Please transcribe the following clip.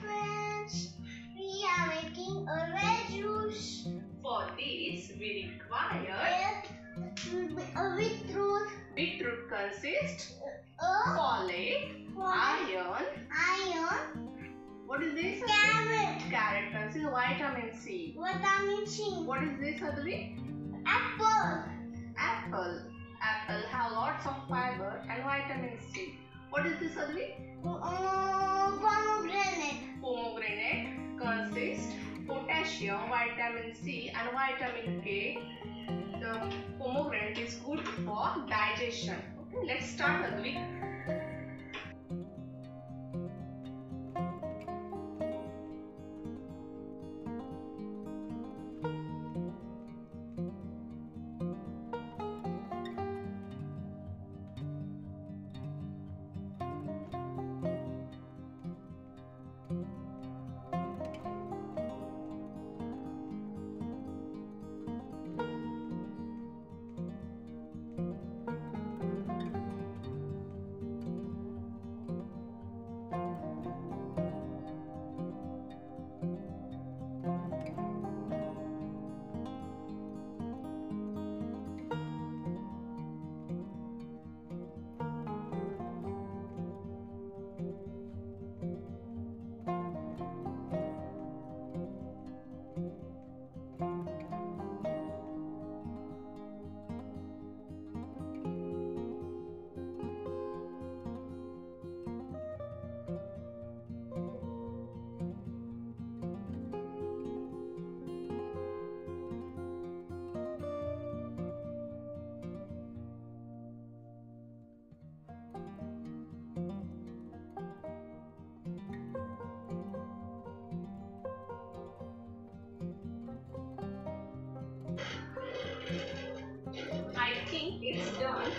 friends. We are making a red juice. For this, we require a beetroot, beetroot consists of folate, iron. iron, What is this? carrot, Carrot consists vitamin C. vitamin C, What is this, Adri? apple, Apple. Apple have lots of fiber and vitamin C. What is this, Adri? uh, pomegranate, Pomegranate consists potassium, vitamin C and vitamin K. The pomegranate is good for digestion. Okay, let's start Adri. I think it's done.